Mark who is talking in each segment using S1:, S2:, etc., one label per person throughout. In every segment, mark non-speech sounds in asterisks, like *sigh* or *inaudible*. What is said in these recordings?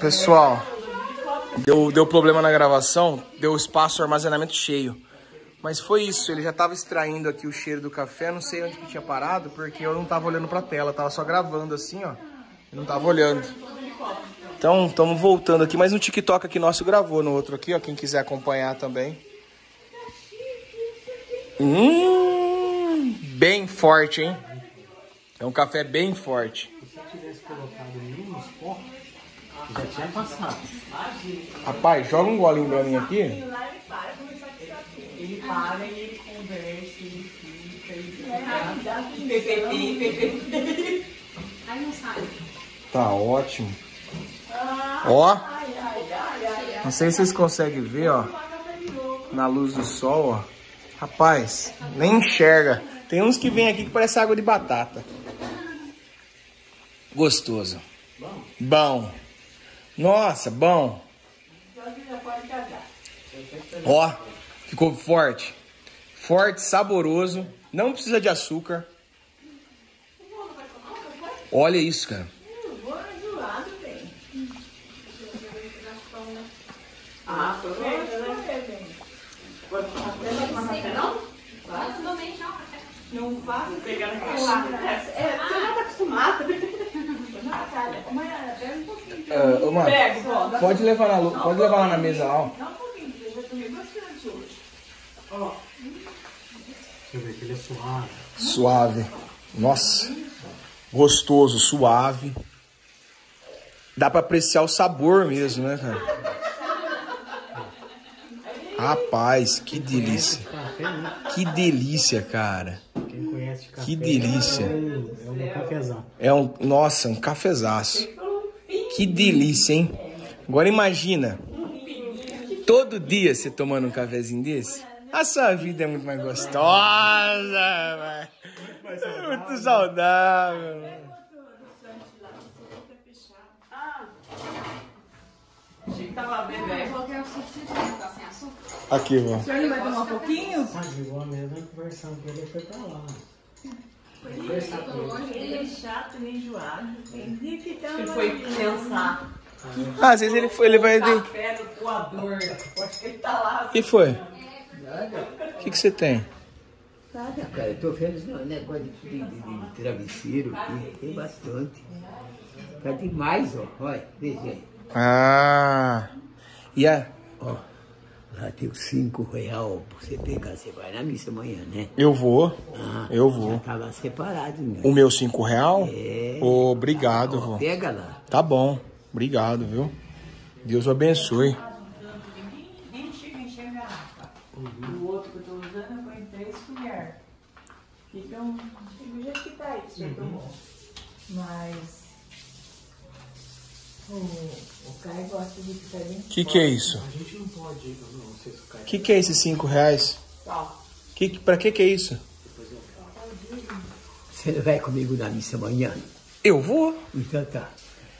S1: Pessoal, deu, deu problema na gravação, deu espaço armazenamento cheio. Mas foi isso, ele já tava extraindo aqui o cheiro do café, não sei onde que tinha parado, porque eu não tava olhando pra tela, tava só gravando assim, ó. Eu não tava olhando. Então, estamos voltando aqui, mas no TikTok aqui nosso gravou, no outro aqui, ó, quem quiser acompanhar também. Hum, bem forte, hein? É um café bem forte.
S2: Se eu tivesse colocado menos pó, já tinha passado.
S1: Rapaz, joga um golinho pra mim aqui.
S3: Ele para e ele conversa, ele fica, ele fica. PPP.
S4: Aí não sai.
S1: Tá ótimo. Ó. Não sei se vocês conseguem ver, ó. Na luz do sol, ó. Rapaz, nem enxerga. Tem uns que vem aqui que parece água de batata. Gostoso. Bom. Nossa, bom. Ó, ficou forte. Forte, saboroso. Não precisa de açúcar. Olha isso, cara.
S3: Não faça pegar na caixinha. É, você já tá acostumado.
S1: Ô, mano,
S3: Pega,
S1: pode levar, na, pode levar lá na mesa lá, ó.
S3: Dá um pouquinho, porque eu já tomei bastante hoje. Ó,
S2: Deixa eu ver que ele é suave.
S1: Suave. Nossa. Gostoso, suave. Dá pra apreciar o sabor mesmo, né, cara? Rapaz, que delícia.
S2: Né?
S1: Que delícia, cara.
S2: Quem conhece café.
S1: Que delícia.
S2: É um, é um cafezão.
S1: É um, nossa, um cafezaço. Que delícia, hein? Agora imagina, todo dia você tomando um cafezinho desse, a sua vida é muito mais gostosa, velho. Muito saudável. Aqui, ó.
S3: O senhor não vai tomar um pouquinho?
S2: Ah, igual a mesma conversão que ele foi pra lá.
S3: Ele é chato, enjoado. Ele
S5: Ele foi pensar.
S1: Ah, às vezes ele, foi, ele vai... O
S3: Café no coador. Acho que ele tá lá.
S1: que foi?
S6: Nada,
S1: O que, que você tem?
S6: nada, cara. Eu tô vendo esse negócio de, de, de- de travesseiro aqui. Tem bastante. Tá demais, ó. Olha, veja aí.
S1: Ah, e a...
S6: Ó, lá tem os cinco real pra você pegar. Você vai na missa amanhã, né?
S1: Eu vou, Eu
S6: Já
S1: vou.
S6: tá lá separado, né?
S1: O meu cinco real?
S6: É.
S1: Obrigado, vô.
S6: Pega lá.
S1: Tá bom, obrigado, viu? Deus o abençoe.
S3: O outro que eu tô usando, eu ponho três colheres. Ficam do jeito que tá aí, que o senhor tomou. Mas o, o Caio gosta de ficar bem
S1: Que que é isso?
S2: A gente não pode, não, não sei se o cara.
S1: Que que é esses cinco reais?
S3: Ó,
S1: Que, que- pra que que é isso?
S6: Você não vai comigo na missa amanhã?
S1: Eu vou.
S6: Então tá.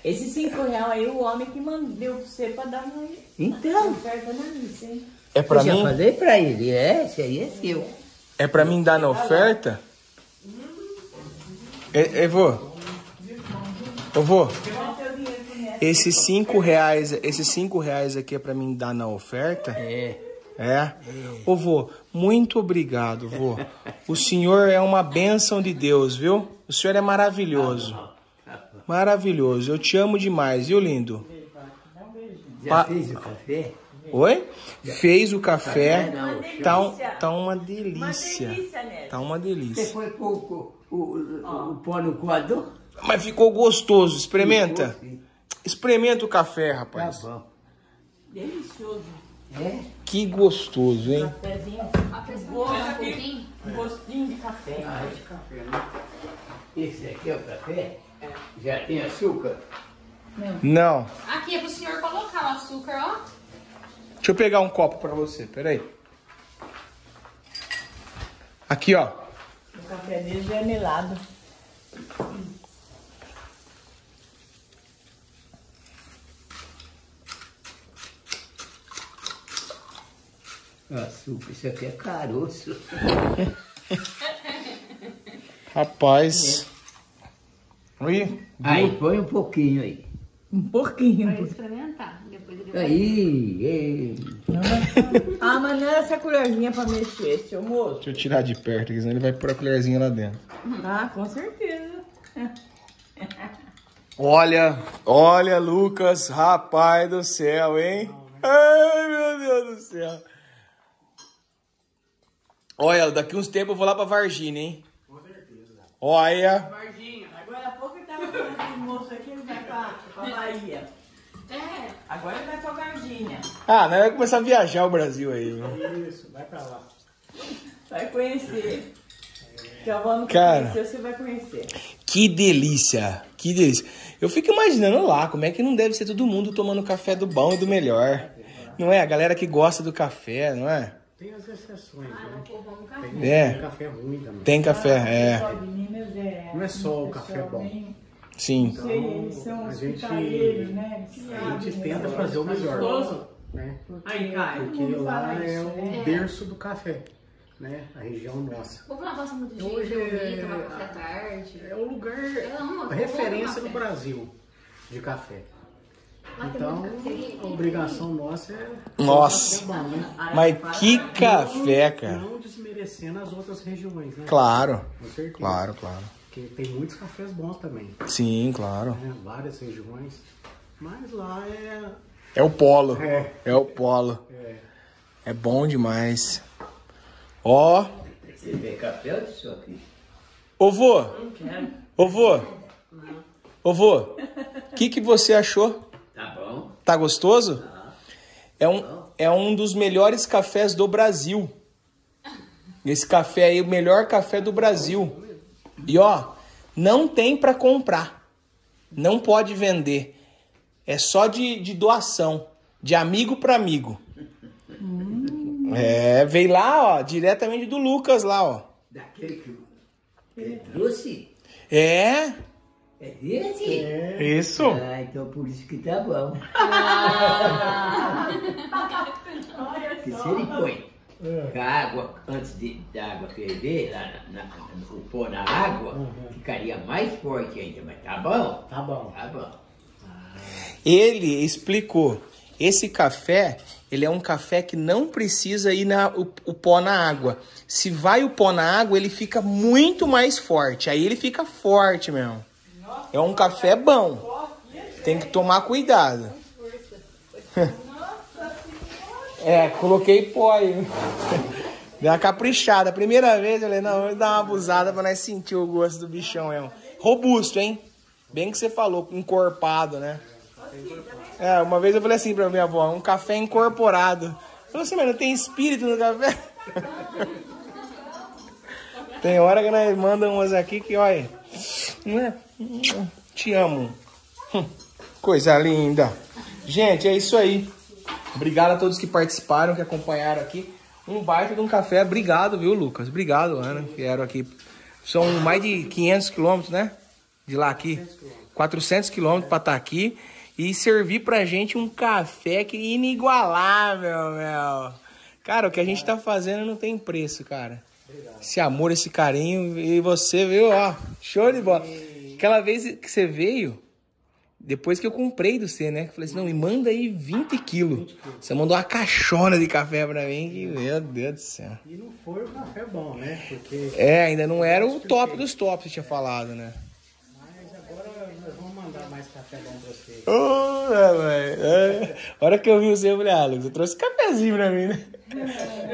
S3: Esses cinco reais aí, o homem que mandou pra você pra dar uma
S6: Então,
S3: oferta na missa, hein?
S1: É pra
S6: eu já
S1: mim?
S6: falei pra ele. É, esse aí é seu.
S1: É pra mim dar na oferta? É, eu vou. Eu vou. Esses cinco reais, esses cinco reais aqui é pra mim dar na oferta?
S6: É.
S1: É? Ô vô, muito obrigado, vô. O senhor é uma bênção de Deus, viu? O senhor é maravilhoso. Maravilhoso. Eu te amo demais, viu, lindo?
S6: Já
S1: Pa-
S6: fez o café?
S1: Oi? Fez o café.
S6: Não,
S1: Tá, um- tá uma delícia. Tá uma
S6: Você
S1: delícia.
S6: foi pôr o, o, o, o pó no coador?
S1: Mas ficou gostoso. Experimenta.
S6: Ficou.
S1: Experimenta o café,
S6: Tá
S1: rapaz.
S6: bom.
S3: Delicioso.
S6: É?
S1: Que gostoso, hein?
S3: Cafézinho,
S4: um pouquinho.
S3: um gostinho de café.
S6: Esse aqui é o café? Já tem açúcar?
S1: Não.
S4: Aqui é pro senhor colocar o açúcar, ó.
S1: Deixa eu pegar um copo pra você. Peraí. Aqui, ó.
S3: O café dele já é melado.
S6: Açúcar, isso aqui é caroço. *laughs*
S1: Rapaz. Oi.
S6: Aí, põe um pouquinho aí.
S3: Um pouquinho.
S4: Pra experimentar. Depois ele vai.
S6: Aí, ei.
S3: Ah, mas não é essa colherzinha pra mexer, seu moço.
S1: Deixa eu tirar de perto, que senão ele vai pôr a colherzinha lá dentro.
S3: Ah, com certeza.
S1: Olha, olha, Lucas, rapaz do céu, hein? Ai, meu Deus do céu. Olha, daqui uns tempos eu vou lá pra Varginha, hein? Com certeza. Olha.
S3: Varginha, agora há pouco ele tava falando com o moço aqui, ele vai pra, pra Bahia.
S4: É.
S3: Agora ele vai pra Varginha.
S1: Ah, nós vamos começar a viajar o Brasil aí, viu?
S2: Isso, vai pra lá.
S3: Vai conhecer. Não
S1: Cara.
S3: conheceu, você vai conhecer.
S1: Que delícia, que delícia. Eu fico imaginando lá, como é que não deve ser todo mundo tomando café do bom e do melhor. Não é? A galera que gosta do café, não é?
S2: Tem as exceções,
S4: Ah,
S2: né?
S4: café.
S2: Tem,
S1: É.
S2: tem café ruim também.
S1: Tem café,
S3: Pessoal
S1: é.
S3: Minas é.
S2: Não é só o café bom.
S1: Sim.
S3: Eles são
S2: A gente-
S3: né?
S2: A gente
S3: né?
S2: tenta fazer o melhor. Né?
S5: Aí, Caio.
S2: Porque lá é o
S3: né?
S2: berço do café, né? A região nossa.
S4: O povo não gosta muito de
S2: Hoje
S4: ouvir,
S2: é-
S4: tomar café à tarde.
S2: É o lugar,
S4: amo,
S2: a referência do. Brasil de café. Então, a obrigação nossa é
S1: Nossa.
S2: bom, né?
S1: Mas que café, cara.
S2: Não desmerecendo as outras regiões, né?
S1: Claro,
S2: Com certeza.
S1: claro, claro.
S2: Porque tem muitos cafés bons também,
S1: Sim, claro.
S2: né? Várias regiões. Mas lá é...
S1: É o polo.
S2: É.
S1: É o polo.
S2: é
S1: É bom demais. Ó,
S6: Você vê café ou só aqui?
S1: ô vô,
S5: Não quero.
S1: ô vô, ô vô, o que que você achou?
S6: Tá
S1: gostoso? É um, é um dos melhores cafés do Brasil. Esse café aí, o melhor café do Brasil. E ó, não tem pra comprar. Não pode vender. É só de, de doação. De amigo pra amigo. É, veio lá, ó, diretamente do Lucas lá, ó.
S6: Daquele que ele trouxe?
S1: É,
S6: É desse?
S1: isso.
S6: Ah, então por isso que tá bom. *laughs* que se ele põe a água, antes de, da água ferver, lá na, na, o pó na água, ficaria mais forte ainda, mas tá bom.
S2: Tá bom.
S6: Tá bom.
S1: Ele explicou. Esse café, ele é um café que não precisa ir na, o, o pó na água. Se vai o pó na água, ele fica muito mais forte. Aí ele fica forte mesmo. É um café bom. Tem que tomar cuidado. *laughs* É, coloquei pó aí. *laughs* Deu uma caprichada. Primeira vez eu falei, não, vou dar uma abusada pra nós sentir o gosto do bichão mesmo. Robusto, hein? Bem que você falou, encorpado, né? É, uma vez eu falei assim pra minha avó, um café incorporado. Falou assim, mas não tem espírito no café? *laughs* tem hora que nós mandamos umas aqui que, olha, né? Te amo. Hum, Coisa linda. Gente, é isso aí. Obrigado a todos que participaram, que acompanharam aqui. Um baita de um café. Obrigado, viu, Lucas? Obrigado, Ana, vieram aqui. São mais de 500 quilômetros, né? De lá aqui. 400 quilômetros pra estar aqui. E servir pra gente um café que é inigualável, meu. Cara, o que a gente tá fazendo não tem preço, cara. Esse amor, esse carinho. E você, viu, ó. Show de bola. Aquela vez que você veio, depois que eu comprei do você, né? Eu falei assim, não, me manda aí 20 quilos. Você mandou uma caixona de café pra mim, que, meu Deus do céu.
S2: E não foi o café bom, né? Porque...
S1: É, ainda não era o top dos tops você tinha falado, né?
S2: Mas agora nós vamos mandar mais café bom pra você.
S1: Ô, velho. É. A hora que eu vi você, eu falei, ah, Lucas, você trouxe cafezinho pra mim, né?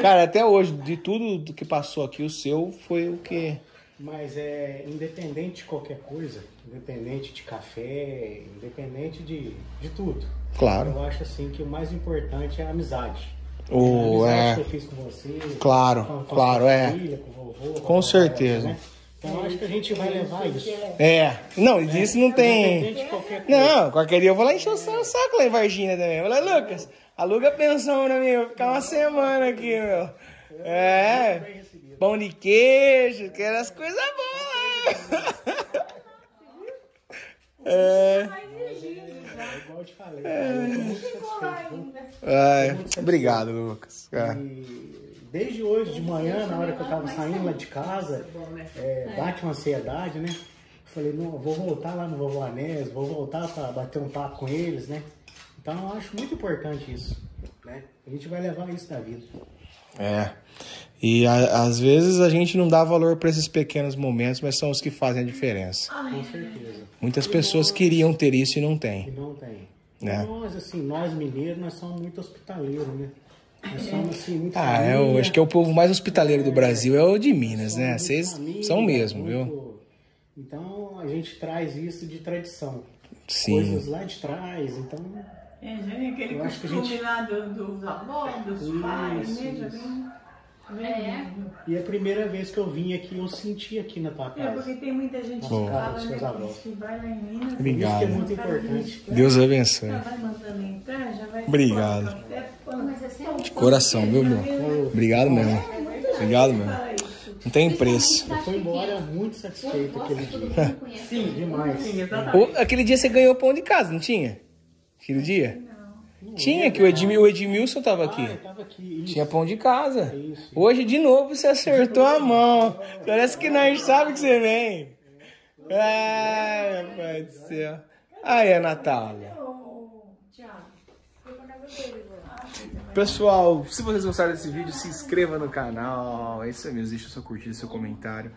S1: Cara, até hoje, de tudo do que passou aqui, o seu foi o que.
S2: Mas é independente de qualquer coisa, independente de café, independente de, de tudo.
S1: Claro.
S2: Eu acho assim que o mais importante é a amizade.
S1: Oh,
S2: a amizade
S1: é.
S2: que eu fiz com você.
S1: Claro,
S2: com, com
S1: claro, é.
S2: filha, com o vovô.
S1: Com certeza.
S2: né? Então acho que a gente vai levar isso.
S1: É. Não, disso não tem.
S2: Qualquer coisa.
S1: Não, qualquer dia eu vou lá encher o sa- o saco lá em Varginha também. Eu Lucas, aluga pensão pra mim, eu vou ficar uma semana aqui, meu. É. Pão de queijo, quero as coisas boas. É.
S2: Igual eu te falei, eu?
S1: Ai, obrigado, Lucas. É.
S2: E desde hoje de manhã, na hora que eu tava saindo lá de casa, é, bate uma ansiedade, né? Falei, não, eu vou voltar lá no Vovô Anés, vou voltar para bater um papo com eles, né? Então eu acho muito importante isso, né? A gente vai levar isso da vida.
S1: É. E a- às vezes a gente não dá valor para esses pequenos momentos, mas são os que fazem a diferença.
S2: Com certeza.
S1: Muitas pessoas queriam ter isso e não
S2: E
S1: têm.
S2: não tem.
S1: É.
S2: E Nós, assim, nós mineiros, nós somos muito hospitaleiros, né? Nós somos, assim, muito
S1: Ah, é, eu acho que é o povo mais hospitaleiro do Brasil é o de Minas, né? Vocês são mesmo, viu?
S2: Então a gente traz isso de tradição.
S1: Sim.
S2: Coisas lá de trás, então
S3: É, já vem aquele
S2: Eu acho que a
S3: costume
S2: gente-
S3: lá do- dos avós, dos pais, né? Já vem.
S4: É.
S3: vindo.
S2: E a primeira vez que eu vim aqui, eu senti aqui na tua
S3: É,
S2: casa.
S3: porque tem muita gente que
S2: Bom.
S3: fala,
S2: Seus
S3: né? Que vai lá em Minas.
S1: Obrigado.
S2: Isso que é muito importante.
S1: Deus abençoe.
S3: Já vai mandando entrar, já vai.
S1: Obrigado.
S4: é sempre
S1: Coração, viu, meu? Obrigado mesmo. Obrigado mesmo.
S3: Fala.
S1: Não tem preço.
S2: Eu fui embora muito satisfeito aquele dia. Sim, demais.
S3: Sim, exatamente.
S1: Aquele dia você ganhou pão de casa, não tinha? Aquele dia? Tinha, que o, Edmi, o Edmilson tava aqui.
S2: Ah, tava aqui. Isso.
S1: Tinha pão de casa.
S2: Isso.
S1: Hoje, de novo, você acertou a *laughs* mão. Parece que nós sabe que você vem. Ai, meu pai do céu. Aí, a Natália. Pessoal, se vocês gostaram desse vídeo, se inscreva no canal. É isso mesmo, deixa o seu curtida, seu comentário.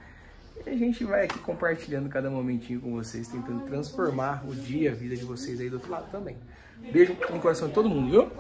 S1: E a gente vai aqui compartilhando cada momentinho com vocês, tentando transformar o dia, a vida de vocês aí do outro lado também. Beijo no coração de todo mundo, viu?